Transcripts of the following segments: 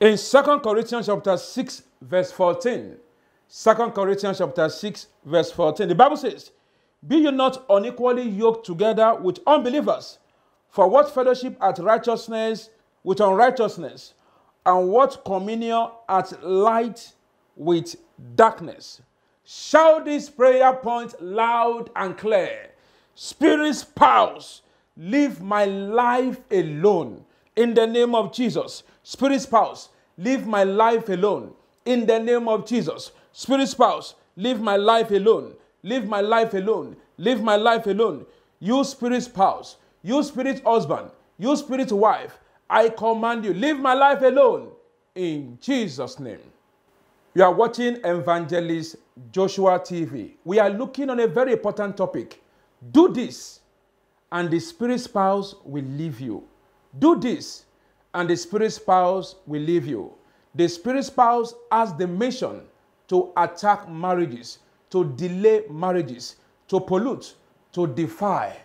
In 2 Corinthians chapter 6, verse 14, 2 Corinthians chapter 6, verse 14, the Bible says, Be you not unequally yoked together with unbelievers, for what fellowship at righteousness with unrighteousness, and what communion at light with darkness? Shout this prayer point loud and clear. Spirit spouse, leave my life alone in the name of Jesus. Spirit spouse, leave my life alone in the name of Jesus. Spirit spouse, leave my life alone. Leave my life alone. Leave my life alone. You spirit spouse, you spirit husband, you spirit wife, I command you, leave my life alone in Jesus' name. You are watching Evangelist Joshua TV. We are looking on a very important topic. Do this, and the spirit spouse will leave you. Do this, and the spirit spouse will leave you. The spirit spouse has the mission to attack marriages, to delay marriages, to pollute, to defy,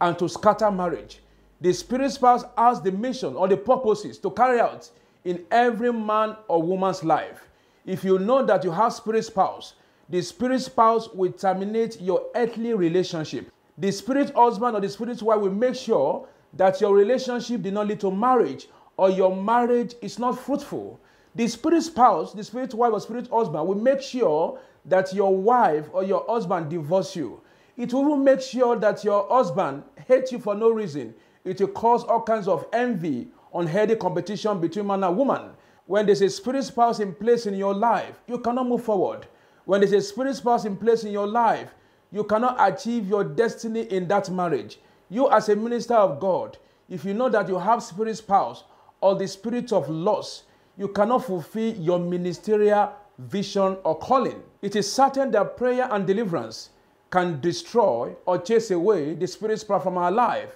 and to scatter marriage. The spirit spouse has the mission or the purposes to carry out in every man or woman's life. If you know that you have spirit spouse, the spirit spouse will terminate your earthly relationship. The spirit husband or the spirit wife will make sure that your relationship did not lead to marriage or your marriage is not fruitful. The spirit spouse, the spirit wife or spirit husband will make sure that your wife or your husband divorce you. It will make sure that your husband hates you for no reason. It will cause all kinds of envy, unhealthy competition between man and woman. When there's a spirit spouse in place in your life, you cannot move forward. When there's a spirit spouse in place in your life, you cannot achieve your destiny in that marriage. You, as a minister of God, if you know that you have spirit spouse or the spirit of loss, you cannot fulfill your ministerial vision or calling. It is certain that prayer and deliverance can destroy or chase away the spirit spouse from our life.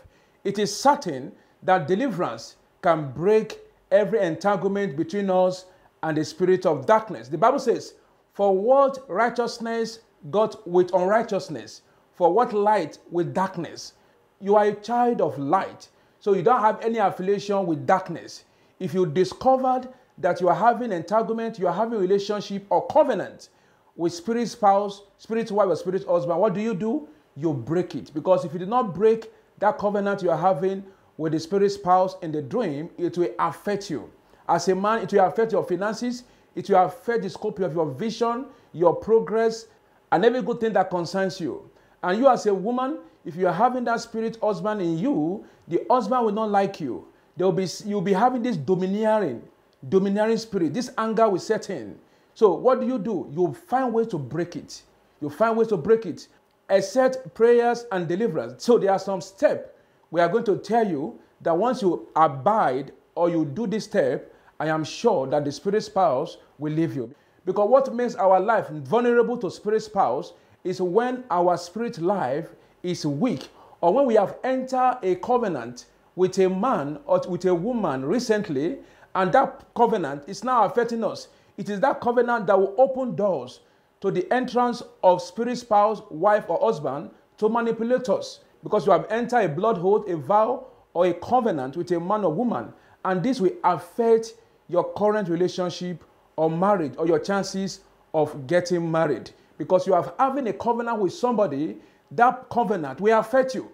It is certain that deliverance can break every entanglement between us and the spirit of darkness. The Bible says, For what righteousness got with unrighteousness, for what light with darkness. You are a child of light, so you don't have any affiliation with darkness. If you discovered that you are having entanglement, you are having relationship or covenant with spirit spouse, spirit wife, or spirit husband, what do you do? You break it. Because if you did not break that covenant you are having with the spirit spouse in the dream, it will affect you. As a man, it will affect your finances, it will affect the scope of your vision, your progress, and every good thing that concerns you. And you, as a woman, if you are having that spirit husband in you, the husband will not like you. There will be, you'll be having this domineering, domineering spirit. This anger will set in. So, what do you do? You find ways to break it. You find ways to break it. Except prayers and deliverance. So, there are some steps we are going to tell you that once you abide or you do this step, I am sure that the spirit spouse will leave you. Because what makes our life vulnerable to spirit spouse is when our spirit life is weak or when we have entered a covenant with a man or with a woman recently and that covenant is now affecting us. It is that covenant that will open doors to the entrance of spirit spouse, wife, or husband to manipulate us because you have entered a blood oath, a vow, or a covenant with a man or woman, and this will affect your current relationship or marriage or your chances of getting married. Because you have having a covenant with somebody, that covenant will affect you.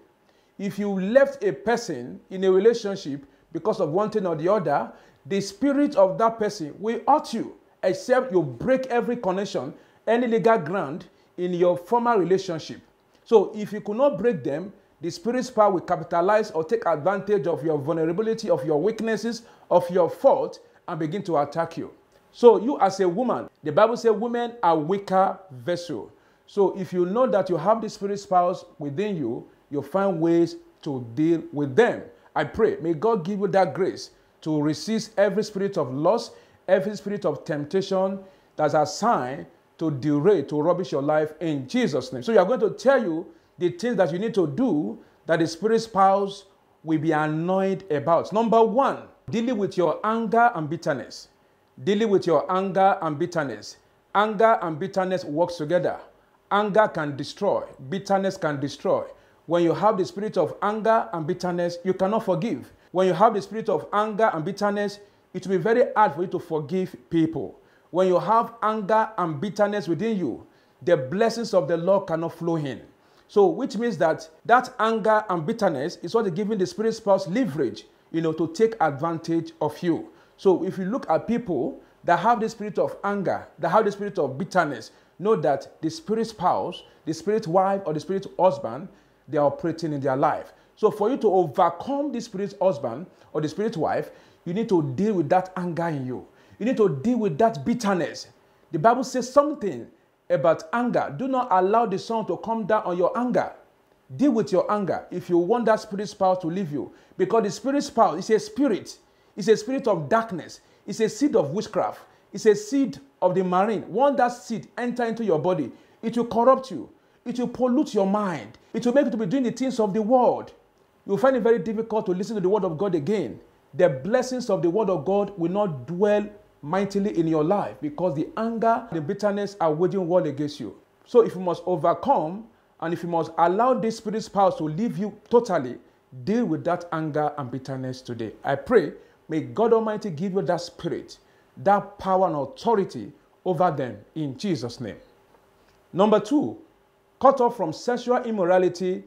If you left a person in a relationship because of one thing or the other, the spirit of that person will hurt you, except you break every connection, any legal ground in your former relationship. So if you could not break them, the spirit power will capitalize or take advantage of your vulnerability, of your weaknesses, of your fault, and begin to attack you. So you as a woman, the Bible says women are weaker vessel. So if you know that you have the spirit spouse within you, you'll find ways to deal with them. I pray, may God give you that grace to resist every spirit of loss, every spirit of temptation that's assigned to derail, to rubbish your life in Jesus' name. So you are going to tell you the things that you need to do that the spirit spouse will be annoyed about. Number one, dealing with your anger and bitterness. Dealing with your anger and bitterness. Anger and bitterness works together. Anger can destroy, bitterness can destroy. When you have the spirit of anger and bitterness, you cannot forgive. When you have the spirit of anger and bitterness, it will be very hard for you to forgive people. When you have anger and bitterness within you, the blessings of the Lord cannot flow in. So, which means that that anger and bitterness is what is giving the spirit spouse leverage, you know, to take advantage of you. So, if you look at people that have the spirit of anger, that have the spirit of bitterness, know that the spirit spouse, the spirit wife, or the spirit husband, they are operating in their life. So, for you to overcome the spirit husband or the spirit wife, you need to deal with that anger in you. You need to deal with that bitterness. The Bible says something about anger. Do not allow the sun to come down on your anger. Deal with your anger if you want that spirit spouse to leave you. Because the spirit spouse is a spirit, it's a spirit of darkness, it's a seed of witchcraft, it's a seed of the marine. Once that seed enter into your body, it will corrupt you, it will pollute your mind, it will make you to be doing the things of the world. You'll find it very difficult to listen to the word of God again. The blessings of the word of God will not dwell mightily in your life because the anger, the bitterness are waging war against you. So if you must overcome and if you must allow this spirit spouse to leave you totally, deal with that anger and bitterness today. I pray, may God Almighty give you that spirit, that power and authority over them in Jesus' name. Number two, cut off from sexual immorality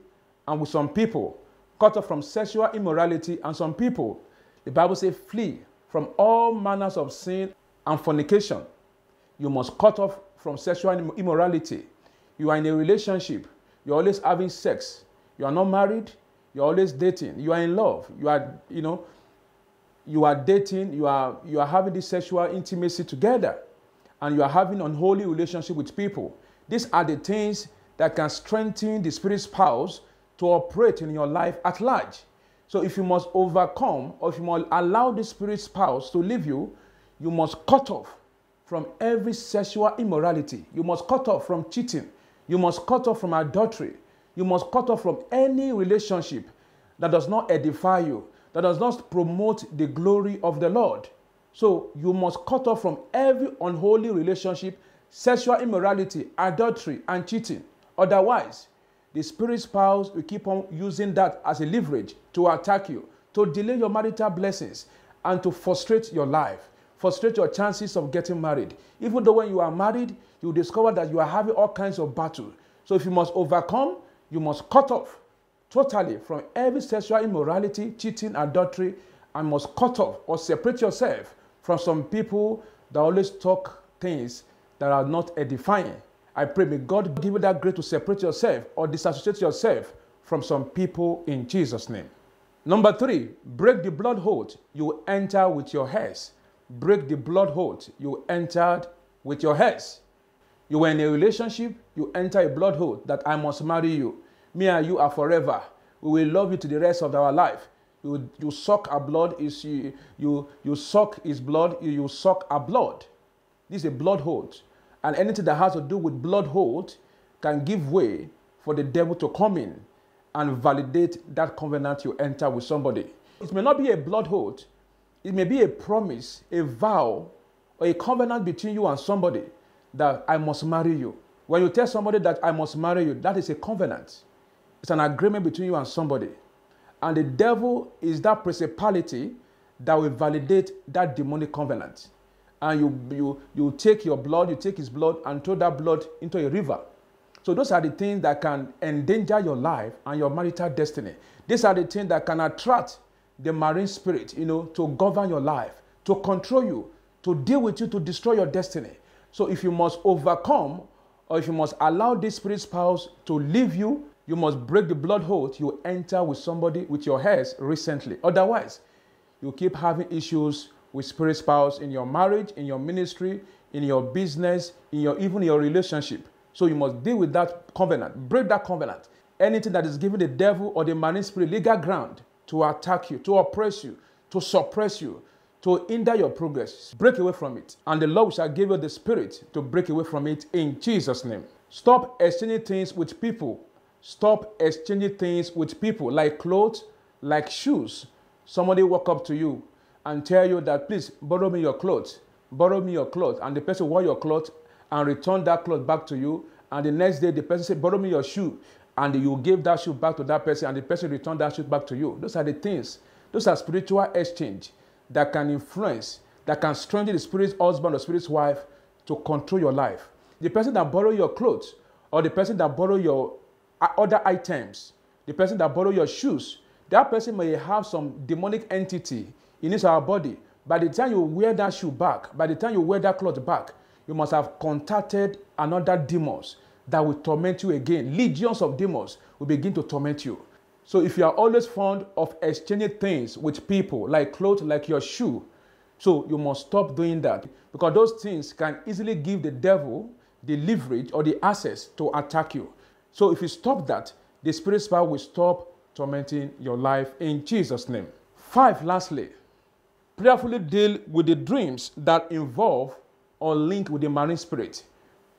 and with some people. Cut off from sexual immorality and some people. The Bible says, flee from all manners of sin and fornication. You must cut off from sexual immorality. You are in a relationship, you're always having sex. You are not married, you're always dating. You are in love. You are, you know, you are dating, you are you are having this sexual intimacy together, and you are having unholy relationship with people. These are the things that can strengthen the spirit spouse to operate in your life at large. So if you must overcome or if you must allow the spirit spouse to leave you, you must cut off from every sexual immorality. You must cut off from cheating. You must cut off from adultery. You must cut off from any relationship that does not edify you, that does not promote the glory of the Lord. So you must cut off from every unholy relationship, sexual immorality, adultery, and cheating. Otherwise, the spirit spouse will keep on using that as a leverage to attack you, to delay your marital blessings, and to frustrate your life, frustrate your chances of getting married. Even though when you are married, you discover that you are having all kinds of battle. So if you must overcome, you must cut off totally from every sexual immorality, cheating, adultery, and must cut off or separate yourself from some people that always talk things that are not edifying. I pray, may God give you that grace to separate yourself or disassociate yourself from some people in Jesus' name. Number three, break the blood oath you enter with your hairs. Break the blood oath you entered with your hairs. You were in a relationship, you enter a blood oath that I must marry you. Me and you are forever. We will love you to the rest of our life. You, you suck our blood, you, you, you suck his blood, you, you suck our blood. This is a blood oath and anything that has to do with blood oath can give way for the devil to come in and validate that covenant you enter with somebody. It may not be a blood oath, it may be a promise, a vow, or a covenant between you and somebody that I must marry you. When you tell somebody that I must marry you, that is a covenant. It's an agreement between you and somebody. And the devil is that principality that will validate that demonic covenant and you, you, you take your blood, you take his blood and throw that blood into a river. So those are the things that can endanger your life and your marital destiny. These are the things that can attract the marine spirit, you know, to govern your life, to control you, to deal with you, to destroy your destiny. So if you must overcome or if you must allow this spirit spouse to leave you, you must break the blood oath you enter with somebody with your hairs recently. Otherwise, you keep having issues with spirit spouse in your marriage, in your ministry, in your business, in your even your relationship. So you must deal with that covenant, break that covenant. Anything that is giving the devil or the marine spirit legal ground to attack you, to oppress you, to suppress you, to hinder your progress, break away from it. And the Lord shall give you the spirit to break away from it in Jesus' name. Stop exchanging things with people. Stop exchanging things with people like clothes, like shoes. Somebody walk up to you and tell you that please borrow me your clothes, borrow me your clothes, and the person wore your clothes and return that clothes back to you, and the next day the person said, borrow me your shoe, and you give that shoe back to that person, and the person return that shoe back to you. Those are the things. Those are spiritual exchange that can influence, that can strengthen the spirit's husband or spirit's wife to control your life. The person that borrow your clothes or the person that borrow your other items, the person that borrow your shoes, that person may have some demonic entity in his our body. By the time you wear that shoe back, by the time you wear that cloth back, you must have contacted another demons that will torment you again. Legions of demons will begin to torment you. So if you are always fond of exchanging things with people, like clothes, like your shoe, so you must stop doing that because those things can easily give the devil the leverage or the access to attack you. So if you stop that, the spirit power will stop tormenting your life in Jesus' name. Five, lastly, prayerfully deal with the dreams that involve or link with the marine spirit.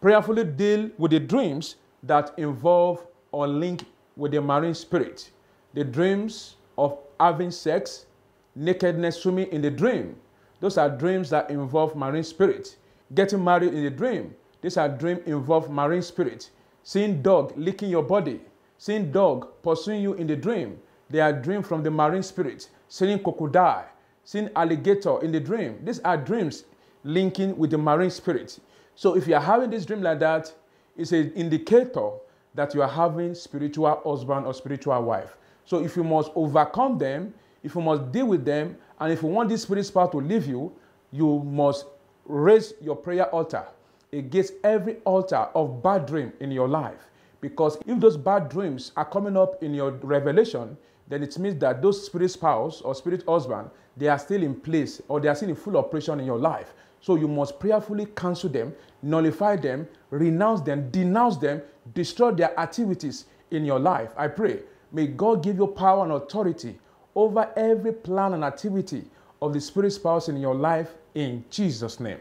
Prayerfully deal with the dreams that involve or link with the marine spirit. The dreams of having sex, nakedness, swimming in the dream. Those are dreams that involve marine spirit. Getting married in the dream. These are dreams involve marine spirit. Seeing dog licking your body. Seeing dog pursuing you in the dream. They are dreams from the marine spirit. Seeing crocodile. Seeing alligator in the dream. These are dreams linking with the marine spirit. So if you are having this dream like that, it's an indicator that you are having spiritual husband or spiritual wife. So if you must overcome them, if you must deal with them, and if you want this spirit power to leave you, you must raise your prayer altar against every altar of bad dream in your life. Because if those bad dreams are coming up in your revelation, then it means that those spirit spouse or spirit husband, they are still in place or they are still in full operation in your life. So you must prayerfully cancel them, nullify them, renounce them, denounce them, destroy their activities in your life. I pray, may God give you power and authority over every plan and activity of the spirit spouse in your life in Jesus' name.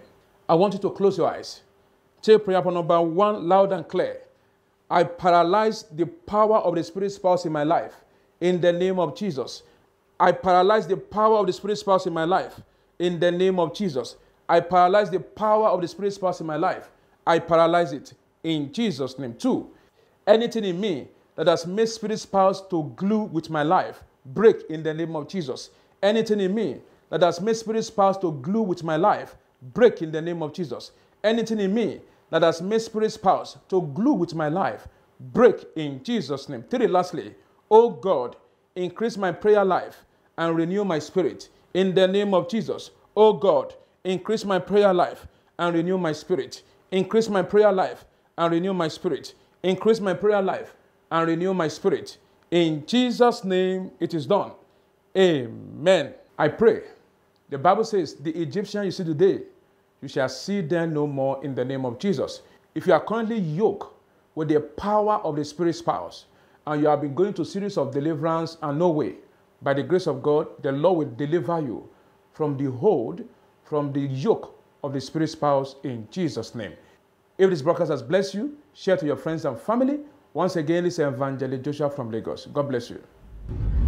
I want you to close your eyes. Say prayer point number one loud and clear. I paralyze the power of the spirit spouse in my life in the name of Jesus. I paralyze the power of the spirit spouse in my life in the name of Jesus. I paralyze the power of the spirit spouse in my life. I paralyze it in Jesus' name. Two, anything in me that has made spirit spouse to glue with my life, break in the name of Jesus. Anything in me that has made spirit spouse to glue with my life, break in the name of Jesus. Anything in me that has made spirit spouse to glue with my life, break in Jesus' name. Three, lastly, oh God, increase my prayer life and renew my spirit in the name of Jesus. Oh God, increase my prayer life and renew my spirit. Increase my prayer life and renew my spirit. Increase my prayer life and renew my spirit. In Jesus' name it is done. Amen. I pray. The Bible says, The Egyptian you see today, you shall see them no more in the name of Jesus. If you are currently yoked with the power of the Spirit spouse, and you have been going to series of deliverance and no way, by the grace of God, the Lord will deliver you from the hold, from the yoke of the Spirit spouse in Jesus' name. If this broadcast has blessed you, share to your friends and family. Once again, this is Evangelist Joshua from Lagos. God bless you.